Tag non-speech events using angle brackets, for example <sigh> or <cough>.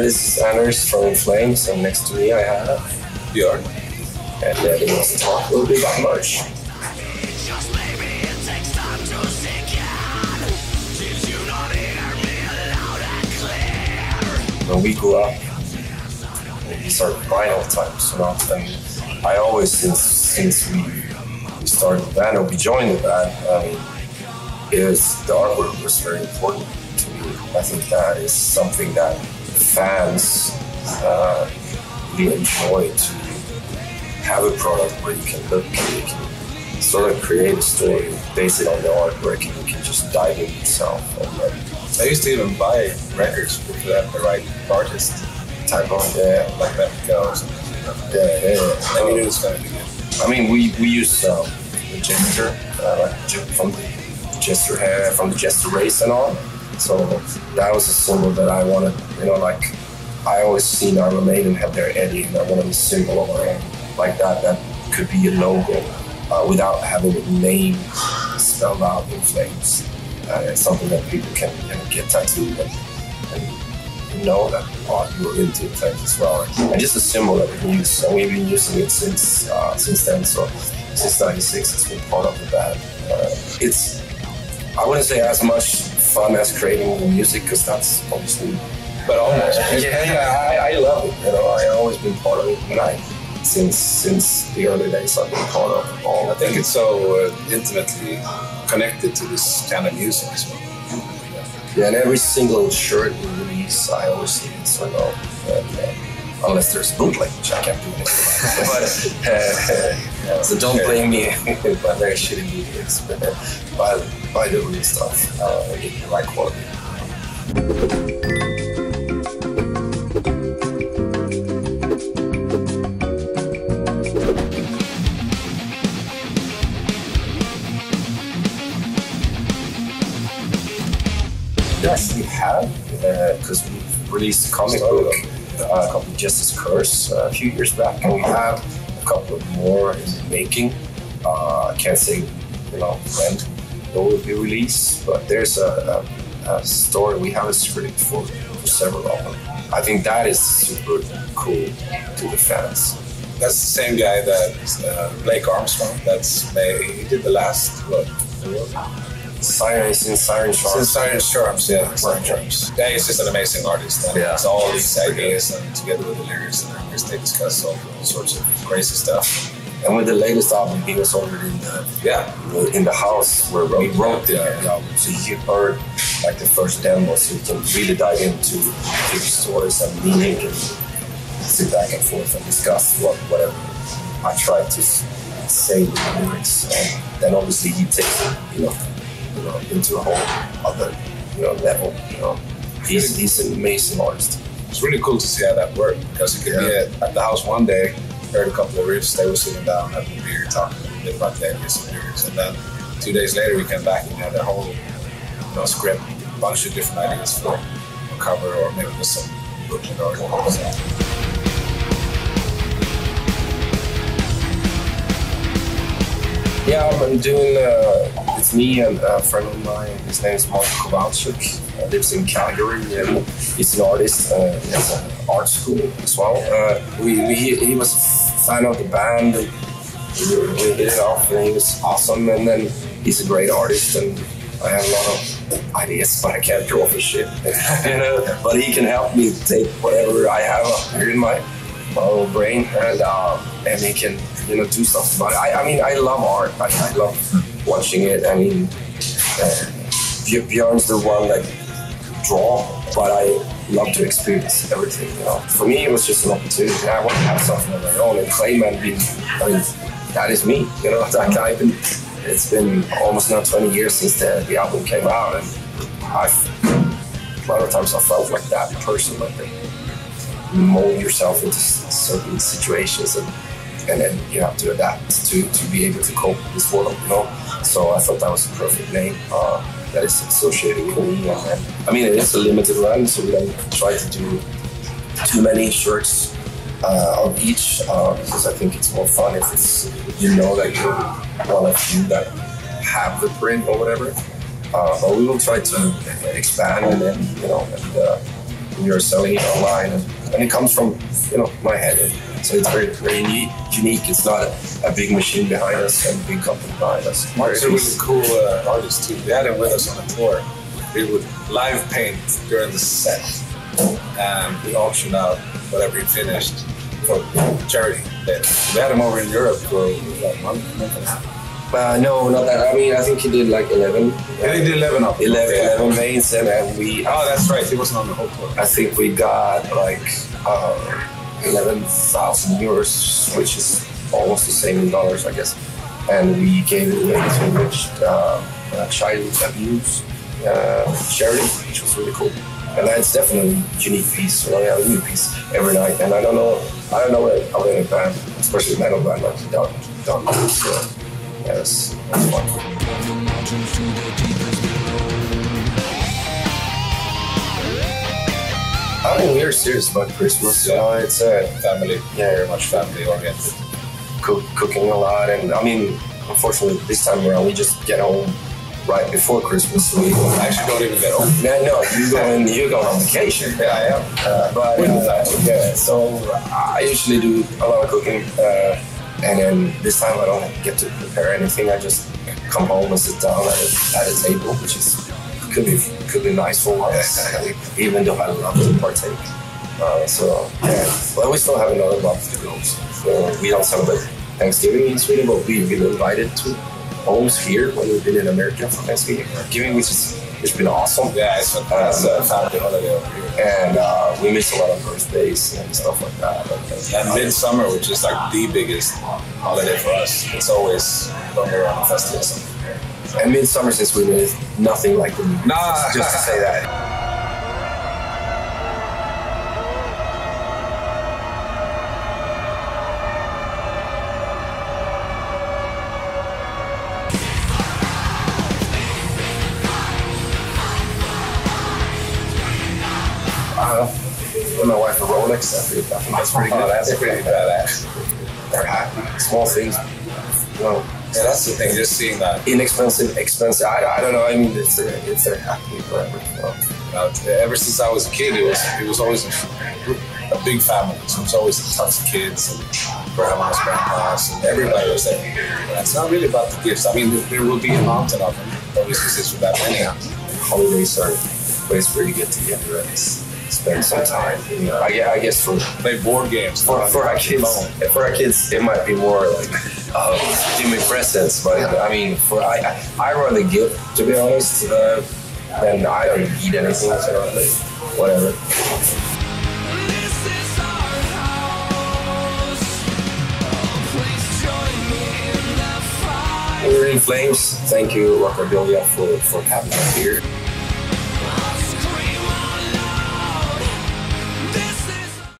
This is Anders from Flames, and next to me I have Björn. And uh, want to talk a little bit about merch. When we grew up, we started buying all the time, so and I always, since since we, we started the band or we joined the band, I mean, it was, the artwork was very important to me. I think that is something that fans uh, really enjoy to have a product where you can look and you can sort of create a story, based on the artwork, and you can just dive in yourself. And, uh, I used to even buy records if with the, the right artist type of yeah, like that goes. Yeah, yeah, yeah. And you knew it was to be good. I mean, we we use um, the Jester, uh, like from the Jesterhead, from the Jester race and all. So that was a symbol that I wanted, you know, like I always seen Iron Maiden have their Eddie, and I wanted a symbol of like that that could be a logo uh, without having the name spelled out in flames. Uh, it's something that people can you know, get tattooed and, and know that oh, you're into flames as well. And just a symbol that we can use, and we've been using it since uh, since then. So since '96, it's been part of the band. Uh, it's I wouldn't say as much fun as creating the music because that's obviously but almost. <laughs> yeah, yeah, I, I, love it. You know, I always been part of it, and I since since the early days I've been part of all. I think it's so uh, intimately connected to this kind of music as well. Yeah, and every single shirt we release, I always see it. So and, uh, unless there's bootleg, which I can't do anything <laughs> but uh, so don't blame me <laughs> by very shitty videos. But by by the real stuff, uh, get the right quality. Yes, we have, because uh, we've released a comic book uh, called Jester's Curse uh, a few years back, and we have couple more in the making. Uh, I can't say, you know, when they will be released, but there's a, a, a story. We have a script for, for several of them. I think that is super cool to the fans. That's the same guy that uh, Blake Armstrong. That's he did the last what? Sirens in Siren Charms. Siren Charms, yeah. Siren Charms. Yeah, he's just an amazing artist. And yeah. It's all these ideas and together with the lyrics and lyrics they discuss all, all sorts of crazy stuff. And with the latest album, he was already in the yeah in the house where we wrote the album, so you heard like the first demo, so you can really dive into the stories and meaning and sit back and forth and discuss what whatever I tried to say with the lyrics. And then obviously he takes it, you know, you know, into a whole other, you know, level. You know, he's he's an amazing artist. It's really cool to see how that worked because you could yeah. be at, at, the house one day, heard a couple of riffs, they were sitting down having a beer, talking a little bit about the ideas and lyrics, and then two days later we came back and had a whole, you know, script, a bunch of different ideas for a cover or maybe just some booklet or something. Yeah, I'm doing. Uh, it's me and a friend of mine. His name is Mark Kowalczyk. He lives in Calgary and he's an artist. Uh, he has an art school as well. Uh, we, we, he was a fan of the band. We, we hit it off, and he was awesome. And then he's a great artist, and I have a lot of ideas, but I can't draw for shit. <laughs> you know, but he can help me take whatever I have here in my my little brain, and uh, and he can you know do stuff about it. I, I mean, I love art. I, I love watching it. I mean, uh, Bjorn's the one that draw, but I love to experience everything. You know, for me, it was just an opportunity. I want to have something of my own. And Clayman being, I mean, that is me. You know, <laughs> like I've been. It's been almost now 20 years since the, the album came out, and I've a lot of times I felt like that person, like that mold yourself into certain situations and and then you have to adapt to, to be able to cope with this world, you know. So I thought that was a perfect name uh, that is associated with me. And, I mean, it is a limited run, so we don't try to do too many shirts uh, of each uh, because I think it's more fun if it's you know that you're one of you that have the print or whatever. Uh, but we will try to expand and then you know and uh, we are selling it online, and, and it comes from you know my head. So it's very very neat, unique. It's not a, big machine behind us and a big company behind us. Mark's a really cool uh, artist too. We had him with us on a tour. We would live paint during the set, and we auctioned out whatever he finished for charity. We had him over in Europe for what, a month, month and a half. Uh, no, not that. I mean, I think he did like 11. Yeah, he did 11 of them. 11, Okay. 11 veins, and, and we, Oh, that's right. He wasn't on the whole tour. I think we got like uh, 11,000 euros, which is almost the same in dollars, I guess. And we gave it away to which uh, uh, child abuse uh, charity, which was really cool. And that's definitely a unique piece. So I have a new piece every night, and I don't know, I don't know of any band, especially metal band, like done done that. So yeah, that's, that's fun. I mean, we're serious about Christmas. You know, it's uh, Family, Yeah. very much family oriented. cook, cooking a lot, and I mean, unfortunately, this time around we just get home right before Christmas. So we actually don't even get home. no, no, you go in, you go on vacation. Yeah, I am. Uh, but uh, yeah, so I usually do a lot of cooking, uh, and then this time I don't get to prepare anything. I just come home and sit down at a, at a table, which is could be could be nice for once, even though I love to partake. Uh, so yeah, but we still have another month to go. So we don't celebrate Thanksgiving in Sweden, but we've been invited to homes here when we've been in America for Thanksgiving, Thanksgiving, which is it's been awesome Yeah, it's a, a family holiday over here. and uh, we miss a lot of birthdays and stuff like that. Uh, And midsummer, which is like the biggest holiday for us, it's always when we're on a festival. And since we is nothing like the movie. Nah. Just, just to say that. Uh, with my wife a Rolex. I think, that's pretty good. Oh, <laughs> that's pretty badass. They're happy. Small things, you know, That's the thing. Just seeing that. inexpensive, expensive. I, I don't know. I mean, it's uh, it's they're happy forever. Uh, ever since I was a kid, it was it was always a, a big family. So it was always tons of kids and grandmas, grandpas, and everybody was there. But it's not really about the gifts. I mean, there, will be a mountain of them, obviously, since we're that many. holidays are a place where you get together and s- spend some time. You know, I, I guess for Play board games. for, for our kids, phone. for our kids, it might be more like uh, give me presents. But I mean, for I, I I rather give to be honest. Uh, and I don't eat anything. So like, whatever. This is our house. Please join me in the fight. We're in flames. Thank you, Rockabilia, for for having us here.